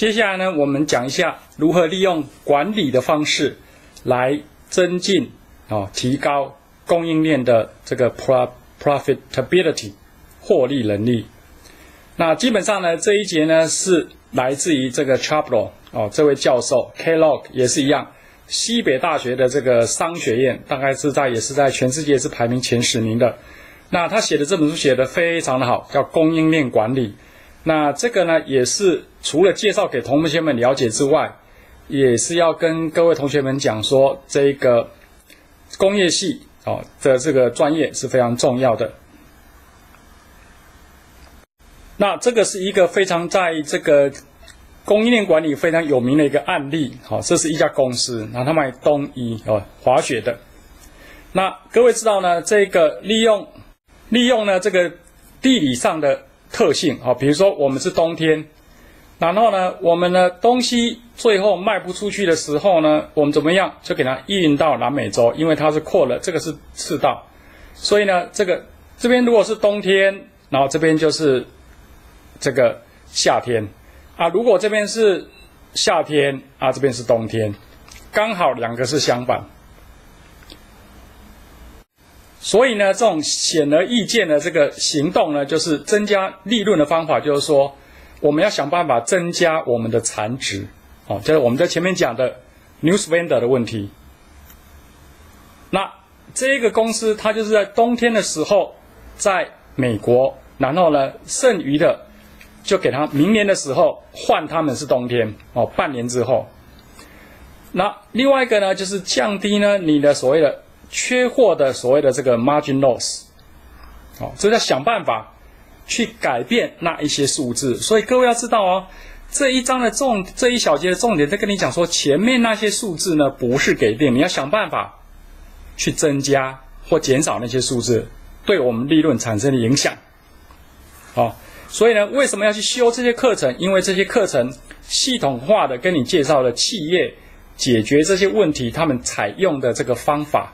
接下来呢，我们讲一下如何利用管理的方式来增进啊，提高供应链的这个 pro profitability 获利能力。那基本上呢，这一节呢是来自于这个 Chaplo 哦，这位教授 Kellogg 也是一样，西北大学的这个商学院，大概是在也是在全世界是排名前十名的。那他写的这本书写的非常的好，叫供应链管理。那这个呢，也是除了介绍给同学们了解之外，也是要跟各位同学们讲说，这个工业系哦的这个专业是非常重要的。那这个是一个非常在这个供应链管理非常有名的一个案例，好，这是一家公司，那他卖东一哦滑雪的。那各位知道呢，这个利用利用呢这个地理上的。特性啊，比如说我们是冬天，然后呢，我们的东西最后卖不出去的时候呢，我们怎么样？就给它运到南美洲，因为它是扩了，这个是赤道，所以呢，这个这边如果是冬天，然后这边就是这个夏天。啊，如果这边是夏天啊，这边是冬天，刚好两个是相反。所以呢，这种显而易见的这个行动呢，就是增加利润的方法，就是说，我们要想办法增加我们的残值，哦，就是我们在前面讲的 new spender 的问题。那这个公司它就是在冬天的时候在美国，然后呢，剩余的就给他明年的时候换他们是冬天，哦，半年之后。那另外一个呢，就是降低呢你的所谓的。缺货的所谓的这个 margin loss，哦，这要想办法去改变那一些数字。所以各位要知道哦，这一章的重这一小节的重点在跟你讲说，前面那些数字呢不是给定，你要想办法去增加或减少那些数字对我们利润产生的影响。好，所以呢，为什么要去修这些课程？因为这些课程系统化的跟你介绍了企业解决这些问题，他们采用的这个方法。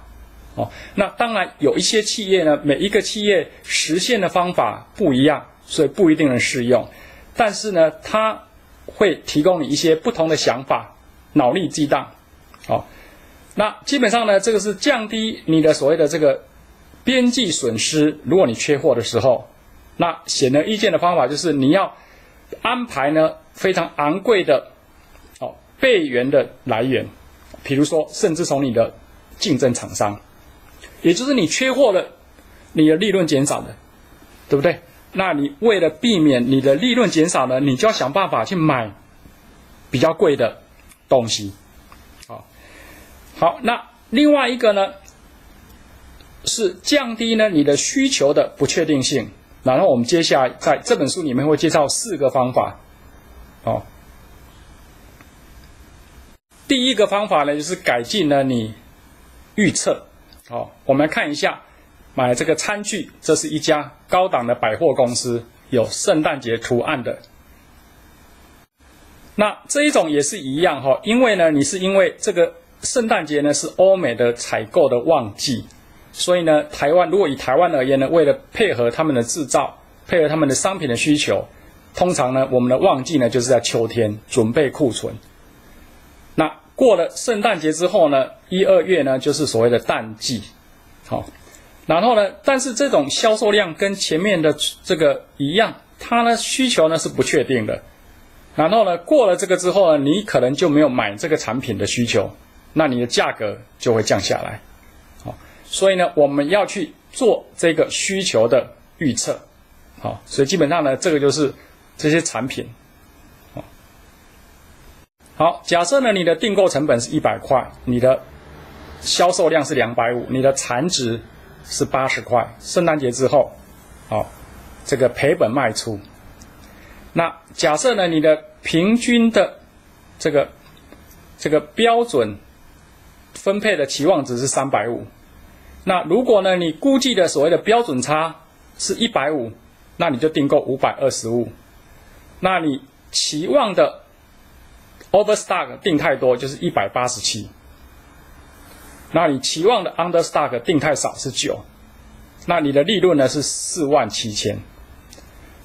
哦，那当然有一些企业呢，每一个企业实现的方法不一样，所以不一定能适用。但是呢，它会提供你一些不同的想法，脑力激荡。哦，那基本上呢，这个是降低你的所谓的这个边际损失。如果你缺货的时候，那显而易见的方法就是你要安排呢非常昂贵的哦备源的来源，比如说甚至从你的竞争厂商。也就是你缺货了，你的利润减少了，对不对？那你为了避免你的利润减少呢，你就要想办法去买比较贵的东西。好，好，那另外一个呢，是降低呢你的需求的不确定性。然后我们接下来在这本书里面会介绍四个方法。哦，第一个方法呢，就是改进了你预测。好，我们看一下，买这个餐具，这是一家高档的百货公司，有圣诞节图案的。那这一种也是一样哈，因为呢，你是因为这个圣诞节呢是欧美的采购的旺季，所以呢，台湾如果以台湾而言呢，为了配合他们的制造，配合他们的商品的需求，通常呢，我们的旺季呢就是在秋天准备库存。那过了圣诞节之后呢，一二月呢就是所谓的淡季，好，然后呢，但是这种销售量跟前面的这个一样，它呢需求呢是不确定的，然后呢过了这个之后呢，你可能就没有买这个产品的需求，那你的价格就会降下来，好，所以呢我们要去做这个需求的预测，好，所以基本上呢这个就是这些产品。好，假设呢，你的订购成本是一百块，你的销售量是两百五，你的残值是八十块。圣诞节之后，好，这个赔本卖出。那假设呢，你的平均的这个这个标准分配的期望值是三百五，那如果呢，你估计的所谓的标准差是一百五，那你就订购五百二十五。那你期望的 Overstock 定太多就是一百八十七，那你期望的 Understock 定太少是九，那你的利润呢是四万七千。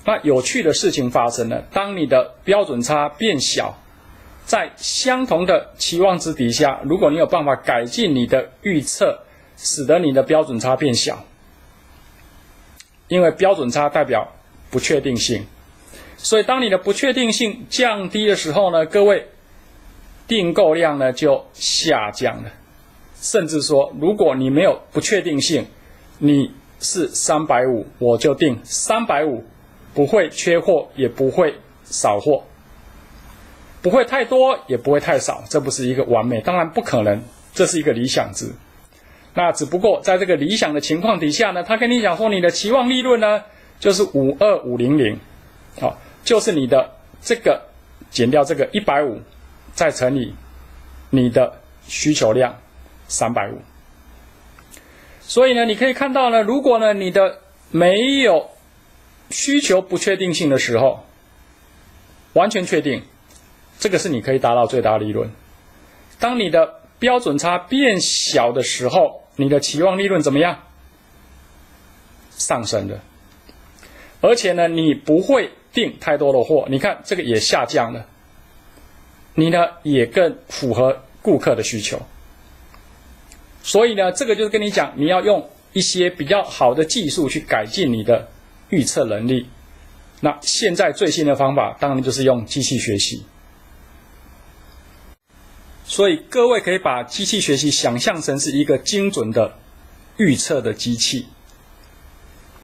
那有趣的事情发生了，当你的标准差变小，在相同的期望值底下，如果你有办法改进你的预测，使得你的标准差变小，因为标准差代表不确定性，所以当你的不确定性降低的时候呢，各位订购量呢就下降了，甚至说，如果你没有不确定性，你是三百五，我就定三百五。不会缺货，也不会少货，不会太多，也不会太少，这不是一个完美，当然不可能，这是一个理想值。那只不过在这个理想的情况底下呢，他跟你讲说，你的期望利润呢，就是五二五零零，好，就是你的这个减掉这个一百五，再乘以你的需求量三百五。所以呢，你可以看到呢，如果呢你的没有需求不确定性的时候，完全确定，这个是你可以达到最大利润。当你的标准差变小的时候，你的期望利润怎么样？上升的。而且呢，你不会订太多的货，你看这个也下降了。你呢也更符合顾客的需求。所以呢，这个就是跟你讲，你要用一些比较好的技术去改进你的。预测能力，那现在最新的方法当然就是用机器学习。所以各位可以把机器学习想象成是一个精准的预测的机器。